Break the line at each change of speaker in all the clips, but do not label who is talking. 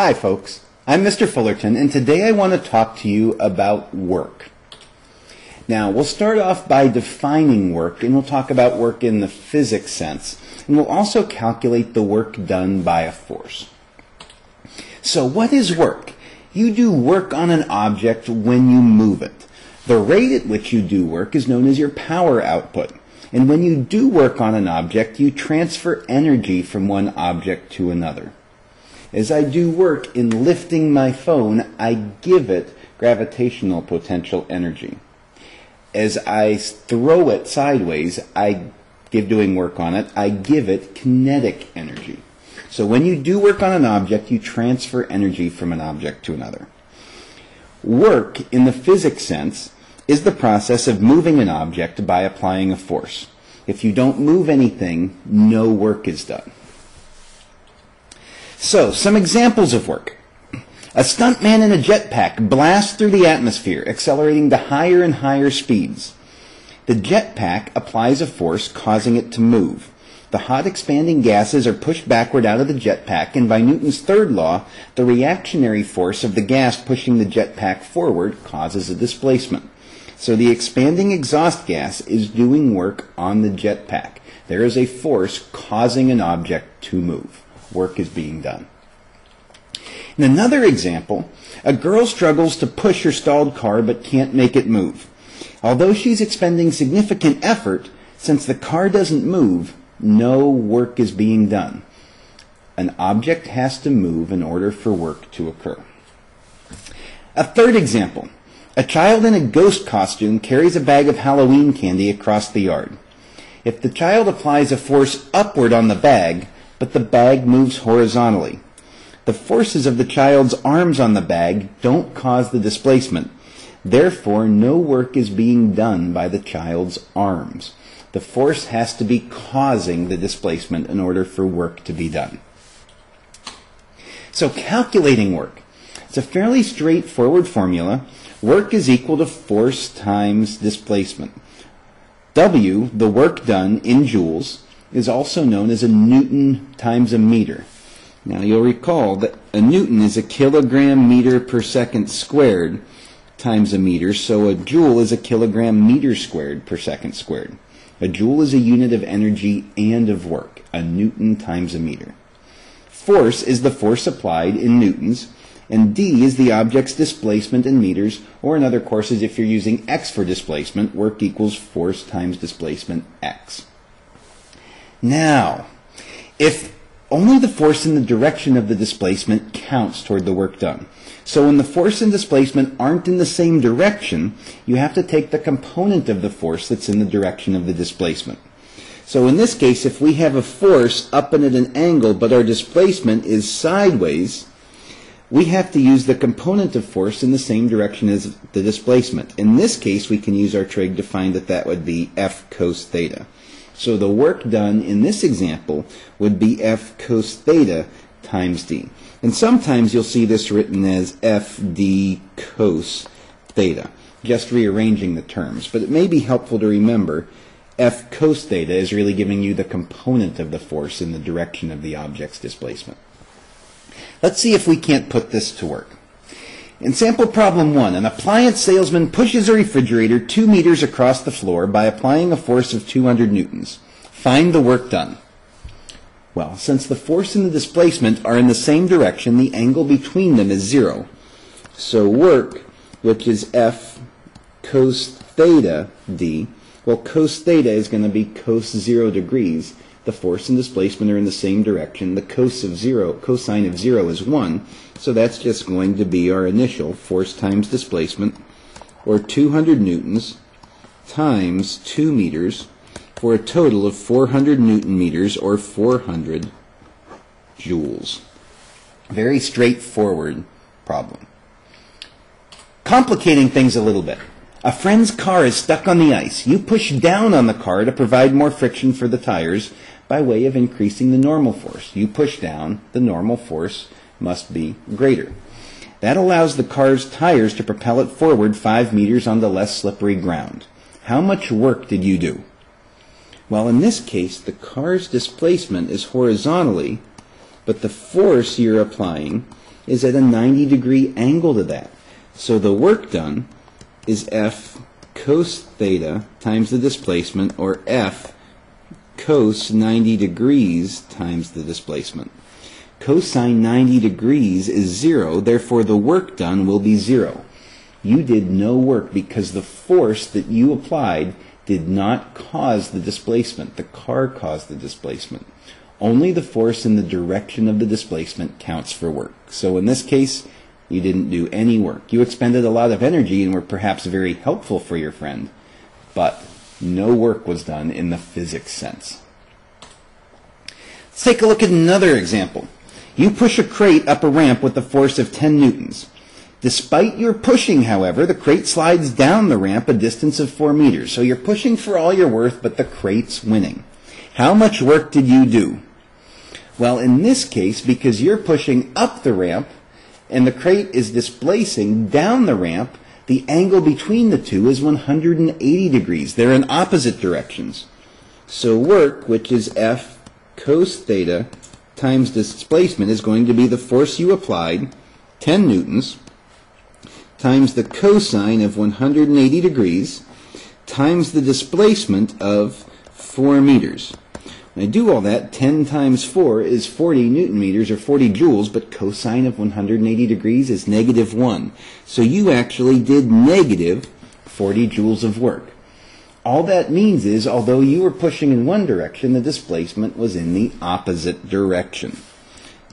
Hi, folks. I'm Mr. Fullerton, and today I want to talk to you about work. Now, we'll start off by defining work, and we'll talk about work in the physics sense, and we'll also calculate the work done by a force. So, what is work? You do work on an object when you move it. The rate at which you do work is known as your power output. And when you do work on an object, you transfer energy from one object to another. As I do work in lifting my phone, I give it gravitational potential energy. As I throw it sideways, I give doing work on it, I give it kinetic energy. So when you do work on an object, you transfer energy from an object to another. Work, in the physics sense, is the process of moving an object by applying a force. If you don't move anything, no work is done. So, some examples of work. A stuntman in a jetpack blasts through the atmosphere, accelerating to higher and higher speeds. The jetpack applies a force causing it to move. The hot expanding gases are pushed backward out of the jetpack, and by Newton's third law, the reactionary force of the gas pushing the jetpack forward causes a displacement. So the expanding exhaust gas is doing work on the jetpack. There is a force causing an object to move work is being done. In another example, a girl struggles to push her stalled car but can't make it move. Although she's expending significant effort, since the car doesn't move, no work is being done. An object has to move in order for work to occur. A third example. A child in a ghost costume carries a bag of Halloween candy across the yard. If the child applies a force upward on the bag, but the bag moves horizontally. The forces of the child's arms on the bag don't cause the displacement. Therefore, no work is being done by the child's arms. The force has to be causing the displacement in order for work to be done. So calculating work. It's a fairly straightforward formula. Work is equal to force times displacement. W, the work done in joules, is also known as a Newton times a meter. Now you'll recall that a Newton is a kilogram meter per second squared times a meter, so a joule is a kilogram meter squared per second squared. A joule is a unit of energy and of work, a Newton times a meter. Force is the force applied in newtons, and d is the object's displacement in meters, or in other courses, if you're using x for displacement, work equals force times displacement x. Now, if only the force in the direction of the displacement counts toward the work done. So when the force and displacement aren't in the same direction, you have to take the component of the force that's in the direction of the displacement. So in this case, if we have a force up and at an angle, but our displacement is sideways, we have to use the component of force in the same direction as the displacement. In this case, we can use our trig to find that that would be f cos theta. So the work done in this example would be F cos theta times D. And sometimes you'll see this written as FD cos theta, just rearranging the terms. But it may be helpful to remember F cos theta is really giving you the component of the force in the direction of the object's displacement. Let's see if we can't put this to work. In sample problem one, an appliance salesman pushes a refrigerator two meters across the floor by applying a force of 200 newtons. Find the work done. Well, since the force and the displacement are in the same direction, the angle between them is zero. So work, which is F cos theta d, well, cos theta is going to be cos zero degrees. The force and displacement are in the same direction. The cos of zero, cosine of zero is one. So that's just going to be our initial force times displacement, or 200 newtons times 2 meters, for a total of 400 newton meters, or 400 joules. Very straightforward problem. Complicating things a little bit. A friend's car is stuck on the ice. You push down on the car to provide more friction for the tires by way of increasing the normal force. You push down, the normal force must be greater. That allows the car's tires to propel it forward five meters on the less slippery ground. How much work did you do? Well, in this case, the car's displacement is horizontally, but the force you're applying is at a 90 degree angle to that. So the work done is F cos theta times the displacement, or F cos 90 degrees times the displacement. Cosine 90 degrees is zero, therefore the work done will be zero. You did no work because the force that you applied did not cause the displacement. The car caused the displacement. Only the force in the direction of the displacement counts for work. So in this case, you didn't do any work. You expended a lot of energy and were perhaps very helpful for your friend, but no work was done in the physics sense. Let's take a look at another example. You push a crate up a ramp with a force of 10 newtons. Despite your pushing, however, the crate slides down the ramp a distance of 4 meters. So you're pushing for all you're worth, but the crate's winning. How much work did you do? Well, in this case, because you're pushing up the ramp and the crate is displacing down the ramp, the angle between the two is 180 degrees. They're in opposite directions. So work, which is F cos theta times displacement, is going to be the force you applied, 10 newtons, times the cosine of 180 degrees, times the displacement of 4 meters. When I do all that, 10 times 4 is 40 newton meters or 40 joules, but cosine of 180 degrees is negative 1. So you actually did negative 40 joules of work. All that means is, although you were pushing in one direction, the displacement was in the opposite direction.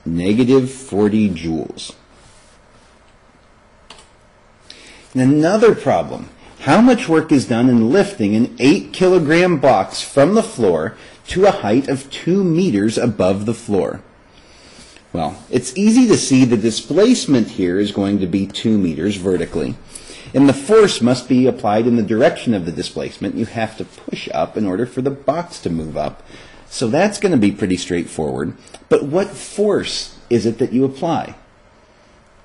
Negative 40 joules. Another problem. How much work is done in lifting an 8 kilogram box from the floor to a height of 2 meters above the floor. Well, it's easy to see the displacement here is going to be 2 meters vertically. And the force must be applied in the direction of the displacement. You have to push up in order for the box to move up. So that's going to be pretty straightforward. But what force is it that you apply?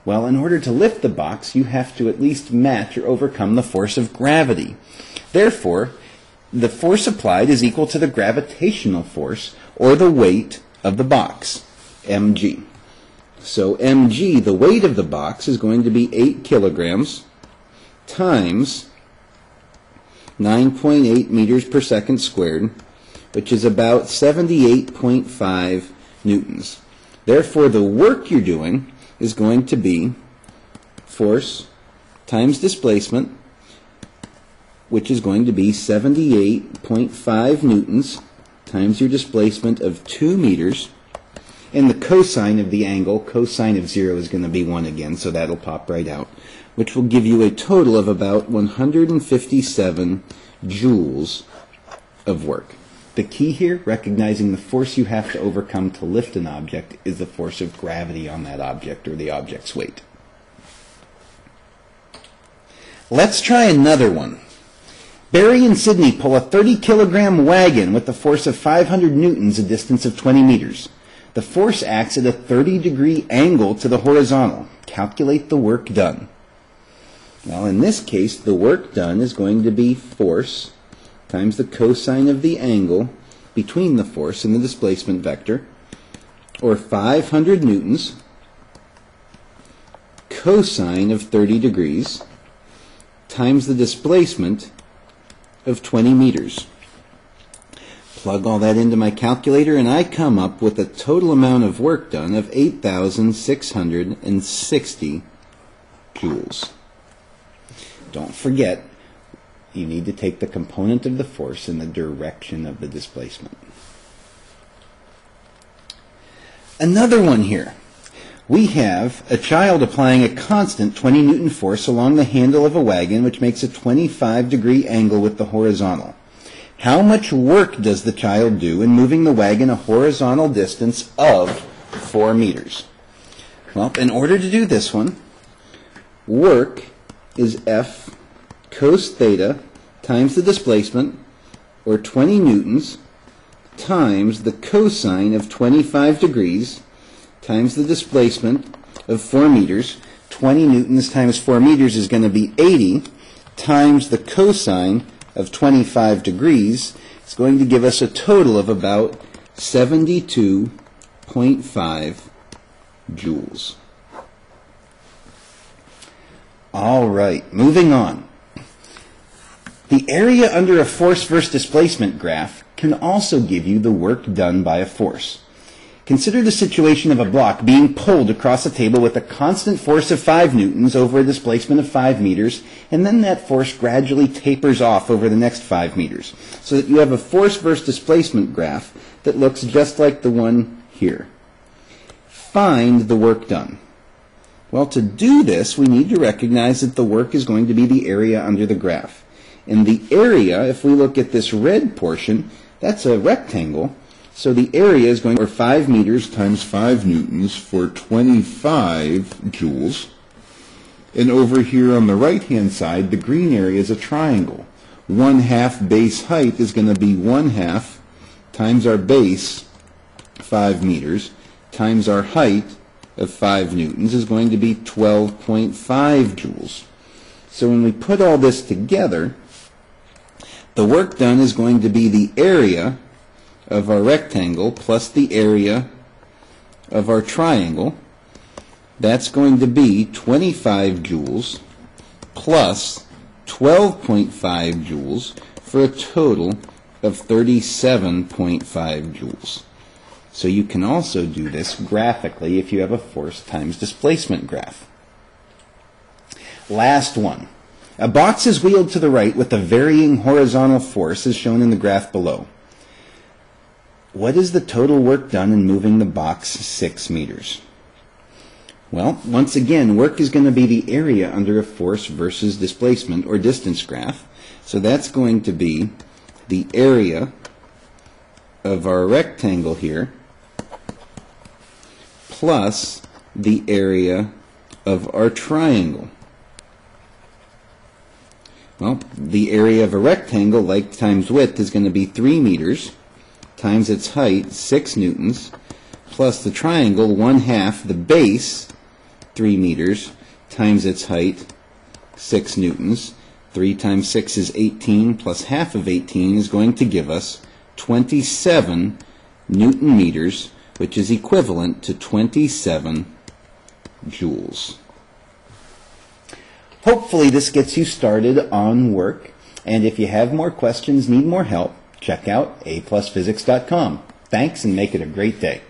Well, in order to lift the box, you have to at least match or overcome the force of gravity. Therefore, the force applied is equal to the gravitational force or the weight of the box, mg. So mg, the weight of the box, is going to be 8 kilograms times 9.8 meters per second squared, which is about 78.5 newtons. Therefore, the work you're doing is going to be force times displacement which is going to be 78.5 newtons times your displacement of 2 meters. And the cosine of the angle, cosine of 0 is going to be 1 again, so that'll pop right out, which will give you a total of about 157 joules of work. The key here, recognizing the force you have to overcome to lift an object, is the force of gravity on that object or the object's weight. Let's try another one. Barry and Sidney pull a 30 kilogram wagon with a force of 500 newtons a distance of 20 meters. The force acts at a 30 degree angle to the horizontal. Calculate the work done. Well, in this case, the work done is going to be force times the cosine of the angle between the force and the displacement vector, or 500 newtons cosine of 30 degrees times the displacement of 20 meters. Plug all that into my calculator and I come up with a total amount of work done of 8,660 joules. Don't forget, you need to take the component of the force in the direction of the displacement. Another one here we have a child applying a constant 20 newton force along the handle of a wagon, which makes a 25 degree angle with the horizontal. How much work does the child do in moving the wagon a horizontal distance of 4 meters? Well, in order to do this one, work is F cos theta times the displacement, or 20 newtons, times the cosine of 25 degrees, times the displacement of 4 meters. 20 newtons times 4 meters is going to be 80 times the cosine of 25 degrees. It's going to give us a total of about 72.5 joules. All right, moving on. The area under a force versus displacement graph can also give you the work done by a force. Consider the situation of a block being pulled across a table with a constant force of 5 newtons over a displacement of 5 meters, and then that force gradually tapers off over the next 5 meters, so that you have a force versus displacement graph that looks just like the one here. Find the work done. Well, to do this, we need to recognize that the work is going to be the area under the graph. And the area, if we look at this red portion, that's a rectangle. So the area is going to be 5 meters times 5 newtons for 25 joules. And over here on the right-hand side, the green area is a triangle. 1 half base height is going to be 1 half times our base, 5 meters, times our height of 5 newtons is going to be 12.5 joules. So when we put all this together, the work done is going to be the area of our rectangle plus the area of our triangle. That's going to be 25 joules plus 12.5 joules for a total of 37.5 joules. So you can also do this graphically if you have a force times displacement graph. Last one. A box is wheeled to the right with a varying horizontal force as shown in the graph below. What is the total work done in moving the box 6 meters? Well, once again, work is going to be the area under a force versus displacement or distance graph. So that's going to be the area of our rectangle here plus the area of our triangle. Well, the area of a rectangle, length times width, is going to be 3 meters times its height, 6 newtons, plus the triangle, 1 half the base, 3 meters, times its height, 6 newtons. 3 times 6 is 18, plus half of 18 is going to give us 27 newton meters, which is equivalent to 27 joules. Hopefully this gets you started on work. And if you have more questions, need more help, check out aplusphysics.com. Thanks and make it a great day.